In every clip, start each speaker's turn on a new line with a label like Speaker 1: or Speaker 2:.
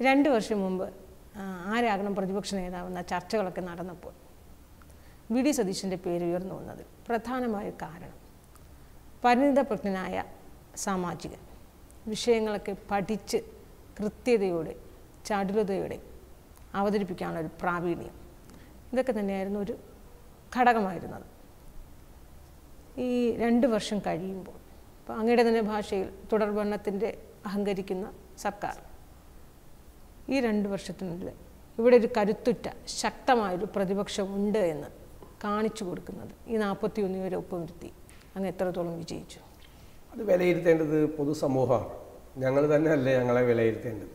Speaker 1: രണ്ട് വർഷം മുമ്പ് ആരാകണം പ്രതിപക്ഷ നേതാവെന്ന ചർച്ചകളൊക്കെ നടന്നപ്പോൾ വി ഡി സതീശന്റെ പേര് ഉയർന്നു വന്നത് പ്രധാനമായ കാരണം. പരിണിതപ്രജ്ഞനായ സാമാജികൻ. വിഷയങ്ങളൊക്കെ പഠിച്ച് കൃത്യതയോടെ ചടുലതയോടെ അവതരിപ്പിക്കാനുള്ള ഒരു പ്രാവീണ്യം. ഇതൊക്കെ തന്നെയായിരുന്നു ഒരു ഘടകമായിരുന്നത്. ഈ രണ്ട് വർഷം കഴിയുമ്പോൾ ഇപ്പോൾ അങ്ങയുടെ തന്നെ ഭാഷയിൽ തുടർഭരണത്തിന്റെ അഹങ്കരിക്കുന്ന സർക്കാർ ഈ രണ്ട് വർഷത്തിനുള്ളിൽ ഇവിടെ ഒരു കരുത്തുറ്റ ശക്തമായൊരു പ്രതിപക്ഷം ഉണ്ട് എന്ന് കാണിച്ചു കൊടുക്കുന്നത് ഈ നാൽപ്പത്തി ഒന്ന് വരെ ഒപ്പുവരുത്തി. അങ്ങ് എത്രത്തോളം വിജയിച്ചു?
Speaker 2: അത് വിലയിരുത്തേണ്ടത് പൊതുസമൂഹമാണ്. ഞങ്ങൾ തന്നെ അല്ലേ ഞങ്ങളെ വിലയിരുത്തേണ്ടത്.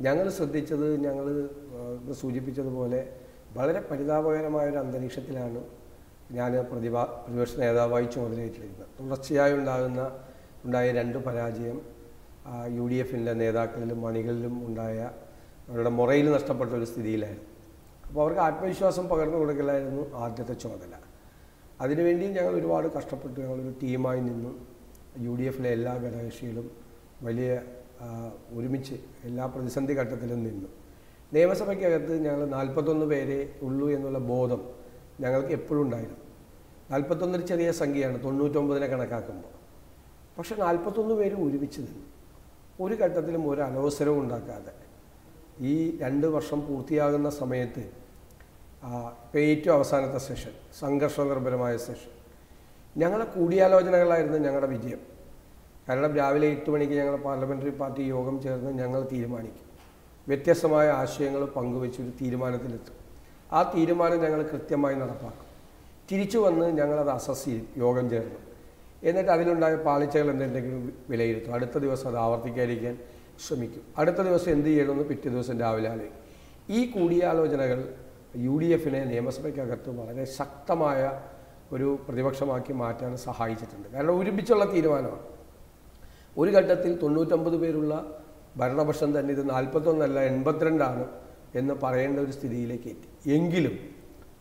Speaker 2: ഞങ്ങൾ ശ്രദ്ധിച്ചത് ഞങ്ങൾ സൂചിപ്പിച്ചതുപോലെ വളരെ പരിതാപകരമായൊരു അന്തരീക്ഷത്തിലാണ് ഞാൻ പ്രതിഭാ പ്രതിപക്ഷ നേതാവായി ചുമതലയേറ്റിരിക്കുന്നത്. തുടർച്ചയായി ഉണ്ടാകുന്ന ഉണ്ടായ രണ്ട് പരാജയം യു ഡി എഫിന്റെ നേതാക്കളിലും മണികളിലും ഉണ്ടായ അവരുടെ മുറയിൽ നഷ്ടപ്പെട്ട ഒരു സ്ഥിതിയിലായിരുന്നു. അപ്പോൾ അവർക്ക് ആത്മവിശ്വാസം പകർന്നു കൊടുക്കലായിരുന്നു ആദ്യത്തെ ചുമതല. അതിനുവേണ്ടി ഞങ്ങൾ ഒരുപാട് കഷ്ടപ്പെട്ടു. ഞങ്ങളൊരു ടീമായി നിന്നു. യു ഡി എഫിലെ എല്ലാ ഘടകകക്ഷികളും വലിയ ഒരുമിച്ച് എല്ലാ പ്രതിസന്ധി ഘട്ടത്തിലും നിന്നു. നിയമസഭയ്ക്കകത്ത് ഞങ്ങൾ നാൽപ്പത്തൊന്ന് പേരെ ഉള്ളൂ എന്നുള്ള ബോധം ഞങ്ങൾക്ക് എപ്പോഴും ഉണ്ടായിരുന്നു. നാൽപ്പത്തൊന്നൊരു ചെറിയ സംഖ്യയാണ് തൊണ്ണൂറ്റൊമ്പതിനെ കണക്കാക്കുമ്പോൾ. പക്ഷെ നാൽപ്പത്തൊന്ന് പേര് ഒരുമിച്ച് നിന്നു. ഒരു ഘട്ടത്തിലും ഒരു അനവസരവും ഉണ്ടാക്കാതെ. ഈ രണ്ട് വർഷം പൂർത്തിയാകുന്ന സമയത്ത് ഇപ്പോൾ ഏറ്റവും അവസാനത്തെ സെഷൻ സംഘർഷനിർഭരമായ സെഷൻ ഞങ്ങളുടെ കൂടിയാലോചനകളായിരുന്നു ഞങ്ങളുടെ വിജയം. കാരണം രാവിലെ എട്ട് മണിക്ക് ഞങ്ങൾ പാർലമെന്ററി പാർട്ടി യോഗം ചേർന്ന് ഞങ്ങൾ തീരുമാനിക്കും. വ്യത്യസ്തമായ ആശയങ്ങൾ പങ്കുവെച്ച് ഒരു തീരുമാനത്തിലെത്തും. ആ തീരുമാനം ഞങ്ങൾ കൃത്യമായി നടപ്പാക്കും. തിരിച്ചു വന്ന് ഞങ്ങളത് അസസ് ചെയ്യും യോഗം ചേർന്ന്. എന്നിട്ട് അതിലുണ്ടായ പാളിച്ചകൾ എന്തെങ്കിലും വിലയിരുത്തും. അടുത്ത ദിവസം അത് ആവർത്തിക്കാതിരിക്കാൻ ശ്രമിക്കും. അടുത്ത ദിവസം എന്ത് ചെയ്യണമെന്ന് പിറ്റേ ദിവസം രാവിലെ ആലോചിക്കും. ഈ കൂടിയാലോചനകൾ യു ഡി എഫിനെ നിയമസഭയ്ക്കകത്ത് വളരെ ശക്തമായ ഒരു പ്രതിപക്ഷമാക്കി മാറ്റാൻ സഹായിച്ചിട്ടുണ്ട്. കാരണം ഒരുമിച്ചുള്ള തീരുമാനമാണ്. ഒരു ഘട്ടത്തിൽ തൊണ്ണൂറ്റൊമ്പത് പേരുള്ള ഭരണപക്ഷം തന്നെ ഇത് നാൽപ്പത്തൊന്നല്ല എൺപത്തിരണ്ടാണ് എന്ന് പറയേണ്ട ഒരു സ്ഥിതിയിലേക്ക് എത്തി. എങ്കിലും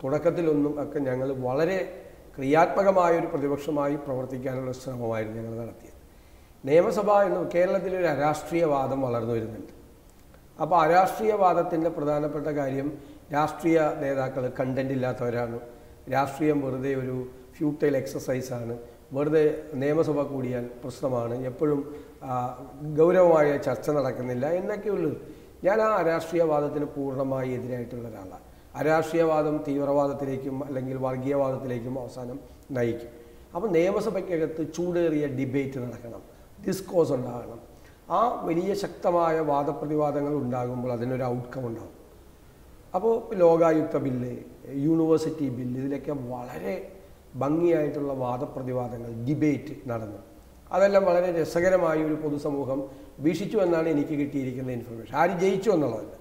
Speaker 2: തുടക്കത്തിലൊന്നും ഒക്കെ ഞങ്ങൾ വളരെ ക്രിയാത്മകമായ ഒരു പ്രതിപക്ഷമായി പ്രവർത്തിക്കാനുള്ള ശ്രമമായിരുന്നു ഞങ്ങൾ നടത്തിയത്. നിയമസഭ എന്ന് കേരളത്തിൽ ഒരു അരാഷ്ട്രീയവാദം വളർന്നു വരുന്നുണ്ട്. അപ്പോൾ അരാഷ്ട്രീയവാദത്തിന്റെ പ്രധാനപ്പെട്ട കാര്യം രാഷ്ട്രീയ നേതാക്കൾ കണ്ടന്റ് ഇല്ലാത്തവരാണ്. രാഷ്ട്രീയം വെറുതെ ഒരു ഫ്യൂട്ടൈൽ എക്സസൈസാണ് വെറുതെ നിയമസഭ കൂടിയാൽ പ്രശ്നമാണ്. എപ്പോഴും ഗൗരവമായ ചർച്ച നടക്കുന്നില്ല എന്നൊക്കെയുള്ളത് ഞാൻ ആ അരാഷ്ട്രീയവാദത്തിന് പൂർണമായി എതിരായിട്ടുള്ള ഒരാളാണ്. അരാഷ്ട്രീയവാദം തീവ്രവാദത്തിലേക്കും അല്ലെങ്കിൽ വർഗീയവാദത്തിലേക്കും അവസാനം നയിക്കും. അപ്പോൾ നിയമസഭയ്ക്കകത്ത് ചൂടേറിയ ഡിബേറ്റ് നടക്കണം. ഡിസ്കോസ് ഉണ്ടാകണം. ആ വലിയ ശക്തമായ വാദപ്രതിവാദങ്ങൾ ഉണ്ടാകുമ്പോൾ അതിനൊരു ഔട്ട്കം ഉണ്ടാകും അപ്പോൾ ലോകായുക്ത ബില്ല് യൂണിവേഴ്സിറ്റി ബില്ല് ഇതിലൊക്കെ വളരെ ഭംഗിയായിട്ടുള്ള വാദപ്രതിവാദങ്ങൾ ഡിബേറ്റ് നടന്നു. അതെല്ലാം വളരെ രസകരമായ ഒരു പൊതുസമൂഹം വീക്ഷിച്ചു എന്നാണ് എനിക്ക് കിട്ടിയിരിക്കുന്ന ഇൻഫർമേഷൻ ആര് ജയിച്ചു എന്നുള്ളതല്ല.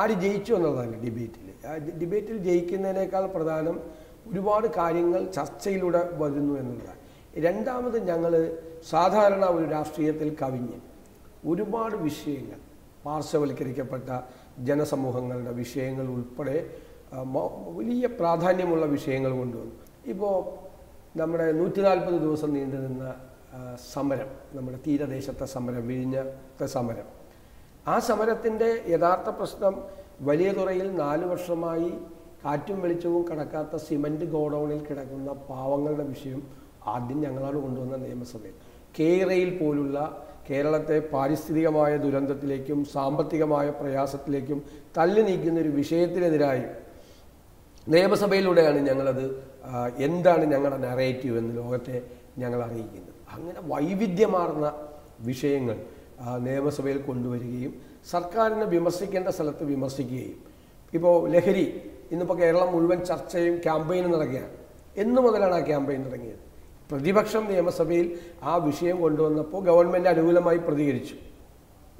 Speaker 2: ആര് ജയിച്ചു എന്നുള്ളതല്ല ഡിബേറ്റിൽ ഡിബേറ്റിൽ ജയിക്കുന്നതിനേക്കാൾ പ്രധാനം ഒരുപാട് കാര്യങ്ങൾ ചർച്ചയിലൂടെ വരുന്നു എന്നുള്ളതാണ്. രണ്ടാമത് ഞങ്ങൾ സാധാരണ ഒരു രാഷ്ട്രീയത്തിൽ കവിഞ്ഞ്. ഒരുപാട് വിഷയങ്ങൾ പാർശ്വവൽക്കരിക്കപ്പെട്ട ജനസമൂഹങ്ങളുടെ വിഷയങ്ങൾ ഉൾപ്പെടെ വലിയ പ്രാധാന്യമുള്ള വിഷയങ്ങൾ കൊണ്ടുവന്നു. ഇപ്പോൾ നമ്മുടെ നൂറ്റി നാൽപ്പത് ദിവസം നീണ്ടു നിന്ന സമരം നമ്മുടെ തീരദേശത്തെ സമരം വിഴിഞ്ഞത്തെ സമരം. ആ സമരത്തിന്റെ യഥാർത്ഥ പ്രശ്നം വലിയ തുറയിൽ നാല് വർഷമായി കാറ്റും വെളിച്ചവും കിടക്കാത്ത സിമന്റ് ഗോഡൗണിൽ കിടക്കുന്ന പാവങ്ങളുടെ വിഷയം ആദ്യം ഞങ്ങളാണ് കൊണ്ടുവന്ന നിയമസഭയിൽ. കേരയിൽ പോലുള്ള കേരളത്തെ പാരിസ്ഥിതികമായ ദുരന്തത്തിലേക്കും സാമ്പത്തികമായ പ്രയാസത്തിലേക്കും തള്ളി നീക്കുന്ന ഒരു വിഷയത്തിനെതിരായി നിയമസഭയിലൂടെയാണ് ഞങ്ങളത് എന്താണ് ഞങ്ങളുടെ നറേറ്റീവ് എന്ന് ലോകത്തെ ഞങ്ങൾ അറിയിക്കുന്നത്. അങ്ങനെ വൈവിധ്യമാർന്ന വിഷയങ്ങൾ നിയമസഭയിൽ കൊണ്ടുവരികയും സർക്കാരിനെ വിമർശിക്കേണ്ട സ്ഥലത്ത് വിമർശിക്കുകയും. ഇപ്പോൾ ലഹരി ഇന്നിപ്പോൾ കേരളം മുഴുവൻ ചർച്ചയും ക്യാമ്പയിനും നടക്കുകയാണ്. എന്നു മുതലാണ് ആ ക്യാമ്പയിൻ തുടങ്ങിയത്. പ്രതിപക്ഷം നിയമസഭയിൽ ആ വിഷയം കൊണ്ടുവന്നപ്പോൾ ഗവൺമെന്റ് അനുകൂലമായി പ്രതികരിച്ചു.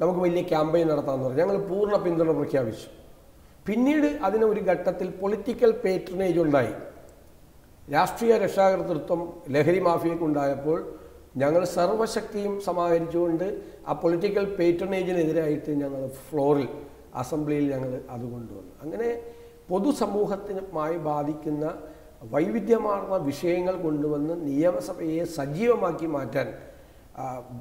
Speaker 2: നമുക്ക് വലിയ ക്യാമ്പയിൻ നടത്താമെന്ന് പറഞ്ഞു. ഞങ്ങൾ പൂർണ പിന്തുണ പ്രഖ്യാപിച്ചു. പിന്നീട് അതിന് ഒരു ഘട്ടത്തിൽ പൊളിറ്റിക്കൽ പേറ്റർനേജ് ഉണ്ടായി. രാഷ്ട്രീയ രക്ഷാകർതൃത്വം ലഹരി മാഫിയക്കുണ്ടായപ്പോൾ ഞങ്ങൾ സർവശക്തിയും സമാഹരിച്ചുകൊണ്ട് ആ പൊളിറ്റിക്കൽ പേറ്റർനേജിനെതിരായിട്ട് ഞങ്ങൾ ഫ്ലോറിൽ അസംബ്ലിയിൽ ഞങ്ങൾ അത് കൊണ്ടുവന്നു. അങ്ങനെ പൊതുസമൂഹത്തിനുമായി ബാധിക്കുന്ന വൈവിധ്യമാർന്ന വിഷയങ്ങൾ കൊണ്ടുവന്ന് നിയമസഭയെ സജീവമാക്കി മാറ്റാൻ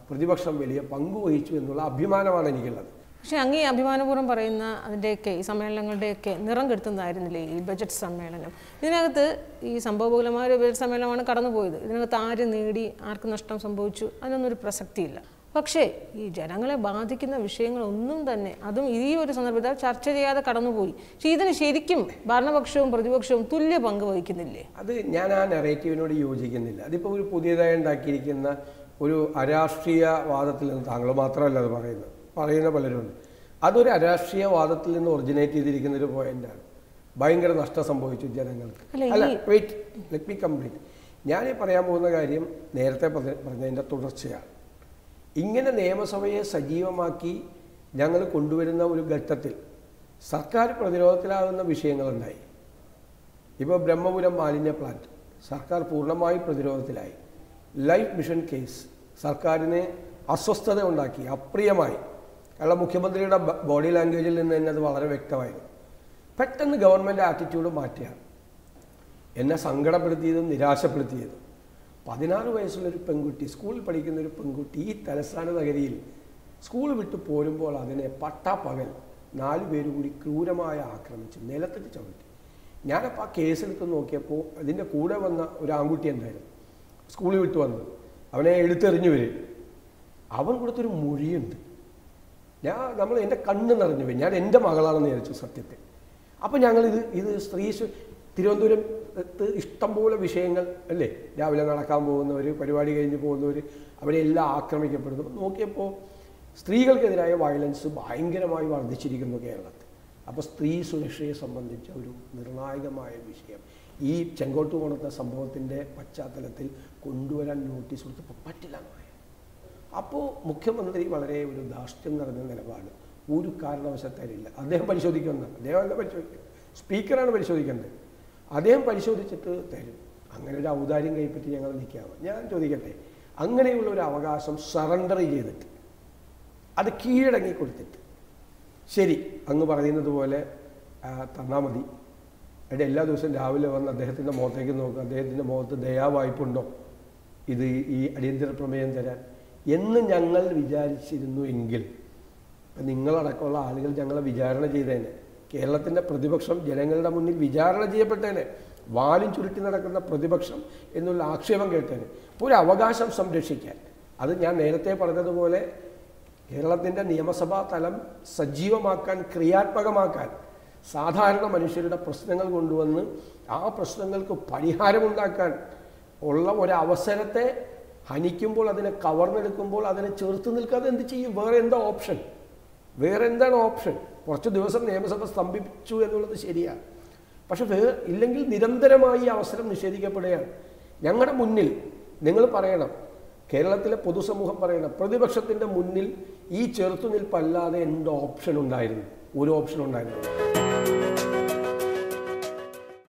Speaker 2: പ്രതിപക്ഷം വലിയ പങ്കുവഹിച്ചു എന്നുള്ള അഭിമാനമാണ് എനിക്കുള്ളത്.
Speaker 1: പക്ഷേ അങ്ങേ അഭിമാനപൂർവം പറയുന്ന അതിന്റെയൊക്കെ ഈ സമ്മേളനങ്ങളുടെയൊക്കെ നിറം കെടുത്തുന്നതായിരുന്നില്ലേ ഈ ബജറ്റ് സമ്മേളനം? ഇതിനകത്ത് ഈ സംഭവബഹുലമായ ഒരു ബജറ്റ് സമ്മേളനമാണ് കടന്നുപോയത്. ഇതിനകത്ത് ആര് നേടി ആർക്ക് നഷ്ടം സംഭവിച്ചു അതിനൊന്നും ഒരു പ്രസക്തിയില്ല. പക്ഷേ ഈ ജനങ്ങളെ ബാധിക്കുന്ന വിഷയങ്ങളൊന്നും തന്നെ അതും ഈ ഒരു സന്ദർഭത്തിൽ ചർച്ച ചെയ്യാതെ കടന്നുപോയി. പക്ഷേ ഇതിന് ശരിക്കും ഭരണപക്ഷവും പ്രതിപക്ഷവും തുല്യ പങ്ക് വഹിക്കുന്നില്ലേ?
Speaker 2: അത് ഞാൻ ആ നെറേറ്റീവിനോട് യോജിക്കുന്നില്ല. അതിപ്പോൾ ഒരു പുതിയതായി ഉണ്ടാക്കിയിരിക്കുന്ന ഒരു അരാഷ്ട്രീയ വാദത്തിൽ നിന്ന് താങ്കൾ മാത്രമല്ല അത് പറയുന്നത്. പറയുന്ന പലരുണ്ട്. അതൊരു അരാഷ്ട്രീയ വാദത്തിൽ നിന്ന് ഒറിജിനേറ്റ് ചെയ്തിരിക്കുന്ന ഒരു പോയിന്റാണ് ഭയങ്കര നഷ്ടം സംഭവിച്ചു ജനങ്ങൾക്ക്.
Speaker 1: അല്ല,
Speaker 2: വെയിറ്റ് ലെറ്റ് മീ കംപ്ലീറ്റ് ഞാൻ പറയാൻ പോകുന്ന കാര്യം നേരത്തെ പറഞ്ഞ- പറഞ്ഞതിന്റെ തുടർച്ചയാണ്. ഇങ്ങനെ നിയമസഭയെ സജീവമാക്കി ഞങ്ങൾ കൊണ്ടുവരുന്ന ഒരു ഘട്ടത്തിൽ സർക്കാർ പ്രതിരോധത്തിലാകുന്ന വിഷയങ്ങളുണ്ടായി. ഇപ്പോൾ ബ്രഹ്മപുരം മാലിന്യ പ്ലാന്റ് സർക്കാർ പൂർണമായി പ്രതിരോധത്തിലായി. ലൈഫ് മിഷൻ കേസ് സർക്കാരിന് അസ്വസ്ഥത ഉണ്ടാക്കി അപ്രിയമായി. കാരണം മുഖ്യമന്ത്രിയുടെ ബോഡി ലാംഗ്വേജിൽ നിന്ന് തന്നെ അത് വളരെ വ്യക്തമായിരുന്നു. പെട്ടെന്ന് ഗവൺമെന്റ് ആറ്റിറ്റ്യൂഡ് മാറ്റുകയാണ് എന്നെ സങ്കടപ്പെടുത്തിയതും നിരാശപ്പെടുത്തിയതും. പതിനാറ് വയസ്സുള്ളൊരു പെൺകുട്ടി സ്കൂളിൽ പഠിക്കുന്ന ഒരു പെൺകുട്ടി ഈ തലസ്ഥാന നഗരിയിൽ സ്കൂൾ വിട്ടു പോരുമ്പോൾ അതിനെ പട്ടാപ്പകൽ നാലു പേര് കൂടി ക്രൂരമായി ആക്രമിച്ചു നിലത്തിട്ട് ചവിട്ടി. ഞാനപ്പോൾ ആ കേസെടുത്ത് നോക്കിയപ്പോൾ അതിന്റെ കൂടെ വന്ന ഒരു ആൺകുട്ടി ഉണ്ടായിരുന്നു സ്കൂളിൽ വിട്ടു വന്നു. അവനെ എടുത്തെറിഞ്ഞു വരും അവൻ കൊടുത്തൊരു മൊഴിയുണ്ട്. ഞാൻ നമ്മൾ എന്റെ കണ്ണ് നിറഞ്ഞു പോയി. ഞാൻ എന്റെ മകളാണെന്ന് വിചാരിച്ചു സത്യത്തെ അപ്പോൾ ഞങ്ങളിത് ഇത് സ്ത്രീ തിരുവനന്തപുരത്ത് ഇഷ്ടംപോലെ വിഷയങ്ങൾ അല്ലേ? രാവിലെ നടക്കാൻ പോകുന്നവർ പരിപാടി കഴിഞ്ഞ് പോകുന്നവർ അവരെല്ലാം ആക്രമിക്കപ്പെടുന്നു. നോക്കിയപ്പോൾ സ്ത്രീകൾക്കെതിരായ വയലൻസ് ഭയങ്കരമായി വർദ്ധിച്ചിരിക്കുന്നു കേരളത്തിൽ. അപ്പോൾ സ്ത്രീ സുരക്ഷയെ സംബന്ധിച്ച ഒരു നിർണായകമായ വിഷയം. ഈ ചെങ്കോട്ടുകോണത്തെ സംഭവത്തിന്റെ പശ്ചാത്തലത്തിൽ കൊണ്ടുവരാൻ നോട്ടീസ് കൊടുത്തപ്പോൾ പറ്റില്ല എന്ന് അപ്പോൾ മുഖ്യമന്ത്രി വളരെ ഒരു ധാർഷ്ട്യം നിറഞ്ഞ നിലപാട്. ഒരു കാരണവശാലും അദ്ദേഹം പരിശോധിക്കുന്ന അദ്ദേഹം അല്ല പരിശോധിക്കുക? സ്പീക്കറാണ് പരിശോധിക്കേണ്ടത് അദ്ദേഹം പരിശോധിച്ചിട്ട് തരും. അങ്ങനെ ഒരു ഔദാര്യം കൈപ്പറ്റി ഞങ്ങൾ നിൽക്കാമോ ഞാൻ ചോദിക്കട്ടെ അങ്ങനെയുള്ള ഒരു അവകാശം സറണ്ടർ ചെയ്തിട്ട് അത് കീഴടങ്ങി കൊടുത്തിട്ട് ശരി അങ്ങ് പറയുന്നത് പോലെ തന്നാൽ മതി. അവിടെ എല്ലാ ദിവസവും രാവിലെ വന്ന് അദ്ദേഹത്തിന്റെ മുഖത്തേക്ക് നോക്കുക അദ്ദേഹത്തിന്റെ മുഖത്ത് ദയാവായ്പുണ്ടോ? ഇത് ഈ അടിയന്തര പ്രമേയം തരാൻ. എന്ന് ഞങ്ങൾ വിചാരിച്ചിരുന്നു എങ്കിൽ നിങ്ങളടക്കമുള്ള ആളുകൾ ഞങ്ങളെ വിചാരണ ചെയ്തേനെ. കേരളത്തിന്റെ പ്രതിപക്ഷം ജനങ്ങളുടെ മുന്നിൽ വിചാരണ ചെയ്യപ്പെട്ടേനെ. വാലും ചുരുട്ടി നടക്കുന്ന പ്രതിപക്ഷം എന്നുള്ള ആക്ഷേപം കേട്ടേനെ. ഒരു അവകാശം സംരക്ഷിക്കാൻ. അത് ഞാൻ നേരത്തെ പറഞ്ഞതുപോലെ കേരളത്തിന്റെ നിയമസഭാ തലം സജീവമാക്കാൻ ക്രിയാത്മകമാക്കാൻ സാധാരണ മനുഷ്യരുടെ പ്രശ്നങ്ങൾ കൊണ്ടുവന്ന് ആ പ്രശ്നങ്ങൾക്ക് പരിഹാരമുണ്ടാക്കാൻ ഉള്ള ഒരവസരത്തെ ഹനിക്കുമ്പോൾ അതിനെ കവർന്നെടുക്കുമ്പോൾ അതിനെ ചെറുത്ത് നിൽക്കാതെ എന്ത് ചെയ്യും? വേറെ എന്താ ഓപ്ഷൻ? വേറെ എന്താണ് ഓപ്ഷൻ? കുറച്ച് ദിവസം നിയമസഭ സ്തംഭിച്ചു എന്നുള്ളത് ശരിയാണ് പക്ഷെ ഇല്ലെങ്കിൽ നിരന്തരമായി ഈ അവസരം നിഷേധിക്കപ്പെടുകയാണ്. ഞങ്ങളുടെ മുന്നിൽ നിങ്ങൾ പറയണം കേരളത്തിലെ പൊതുസമൂഹം പറയണം പ്രതിപക്ഷത്തിന്റെ മുന്നിൽ ഈ ചെറുത്തുനിൽപ്പല്ലാതെ എന്ത് ഓപ്ഷൻ ഉണ്ടായിരുന്നു ഒരു ഓപ്ഷൻ ഉണ്ടായിരുന്നു.